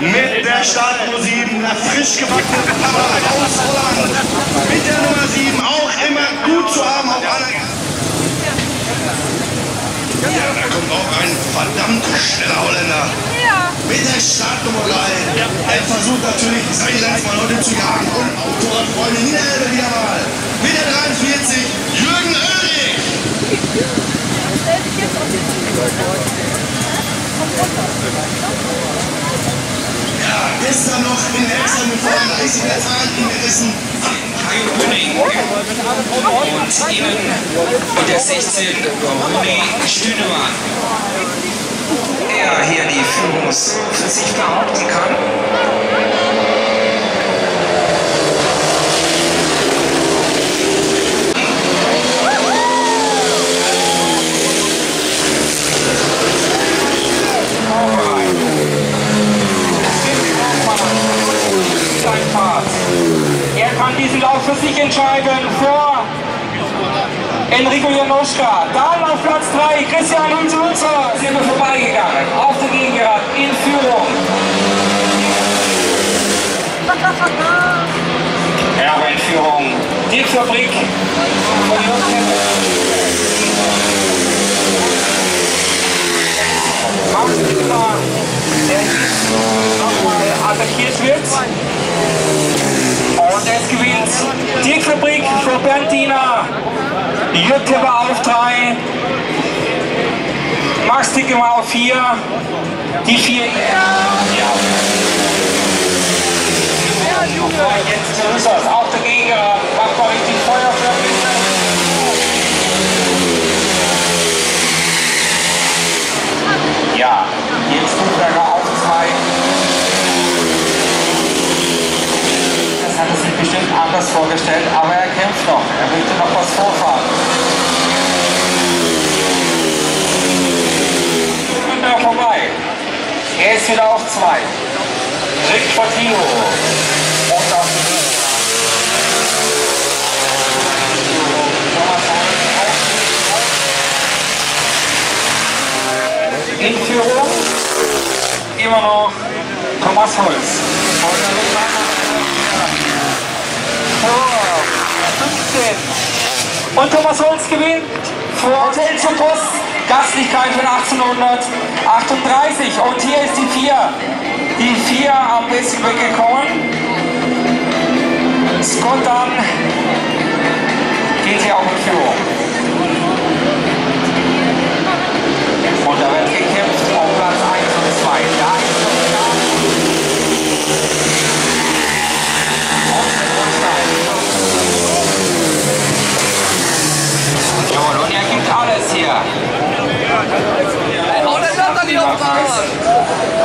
Mit der Startnummer 7, der frisch gebackenen Kamera aus Holland. Mit der Nummer 7 auch immer gut zu haben auf alle. Ja, da kommt auch ein verdammt schneller Holländer. Mit der Startnummer 3. Er versucht natürlich, seine Landsmann Leute zu jagen und Autorenfreunde Niederlande gestern noch in da ist ihm der Zahn gerissen. Kai Rüning und Ihnen mit der 16 Rüning Stünemann. Er hier die Führung für sich behaupten kann. Lauf für sich entscheiden vor Enrico Janoschka. Dann auf Platz 3 Christian Hunzelzer sind wir vorbeigegangen. Auf der Gegengerad in Führung. Ja, in Führung. Die Fabrik von. Max Wittmer, der nochmal attackiert wird. Und es gewinnt die Fabrik für. Jutta war auf 3. Max Dicke war auf 4. Die 4. Ja. Und jetzt Grüßers auf der Gegend. Macht euch die Feuerwehr. Ja, jetzt Gutenberger auf 2. Das hat er sich anders vorgestellt, aber er kämpft noch. Er möchte noch was vorfahren. Gutenberg vorbei. Er ist wieder auf 2. Rick Fortino. Und auf in Führung immer noch Thomas Holz. Vor 15. Und Thomas Holz gewinnt vor Hotel Bus. Gastlichkeit von 1838. Und hier ist die 4. Die 4 am besten weggekommen. Scott dann geht hier auch in Führung. Und da wird gekämpft um Platz 1 und 2. Da ist noch da. Jawohl, und er gibt alles hier. Holländer die opgehaald. Von Sven Holstein.